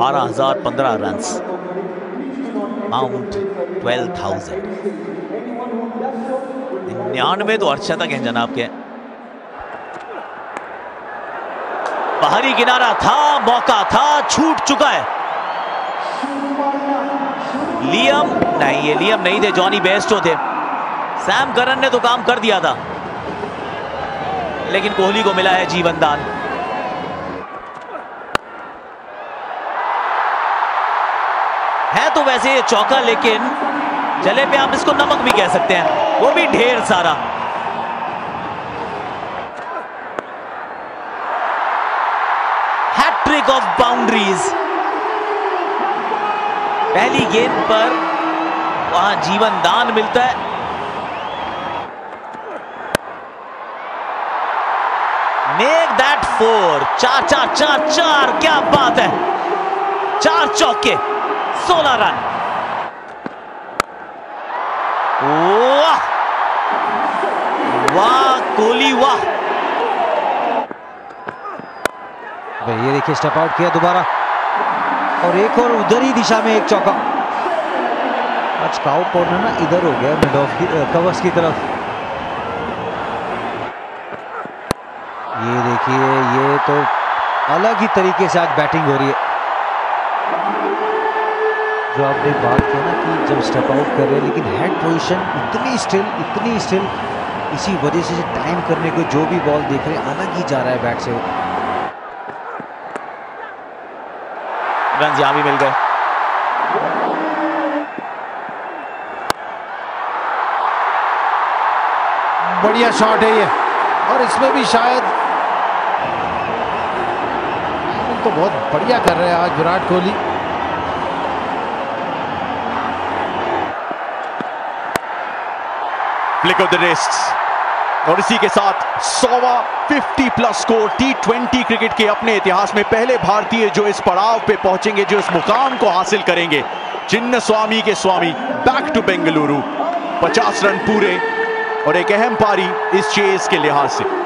बारह हज़ार पंद्रह रन माउंट ट्वेल्व थाउज़ेंड निन्यानवे तो अर्शतक हैं जनाब के. बाहरी किनारा था, मौका था, छूट चुका है. लियम, नहीं, ये लियम नहीं थे, जॉनी बेस्टो थे. सैम करन ने तो काम कर दिया था. लेकिन कोहली को मिला है जीवन दान है तो वैसे ये चौका, लेकिन जले पे आप इसको नमक भी कह सकते हैं। वो भी ढेर सारा। हैट्रिक ऑफ़ बाउंड्रीज पहली गेंद पर वहाँ जीवन दान मिलता है। मेक दैट फोर चार चार चार चार, क्या बात है। चार चौके। सोलह रन वाह! वाह, कोहली, वाह! ये देखिए स्टेप आउट किया दोबारा। और एक और उधर ही दिशा में एक चौका। आज काउ कॉर्नर ना इधर हो गया मिड ऑफ़ की कवर्स की तरफ़। ये देखिए, ये तो अलग ही तरीके से आज बैटिंग हो रही है। जो आपने बात की ना कि जब स्टेप आउट कर रहे हैं लेकिन हेड पोजीशन इतनी स्टिल इतनी स्टिल इसी वजह से टाइम करने को जो भी बॉल देख रहे हैं अलग ही जा रहा है बैट से रन यहाँ भी मिल गए। बढ़िया शॉट है ये। और इसमें भी शायद तो बहुत बढ़िया कर रहे हैं आज Virat Kohli. Flick off the wrist और इसी के साथ सोवा 50 plus score T twenty cricket के अपने इतिहास में पहले भारतीय जो इस पड़ाव पे पहुँचेंगे, जो इस मुकाम को हासिल करेंगे, चिन्ह स्वामी के स्वामी बैक टू बेंगलुरु 50 रन पूरे और एक अहम पारी इस चेज के लिहाज से।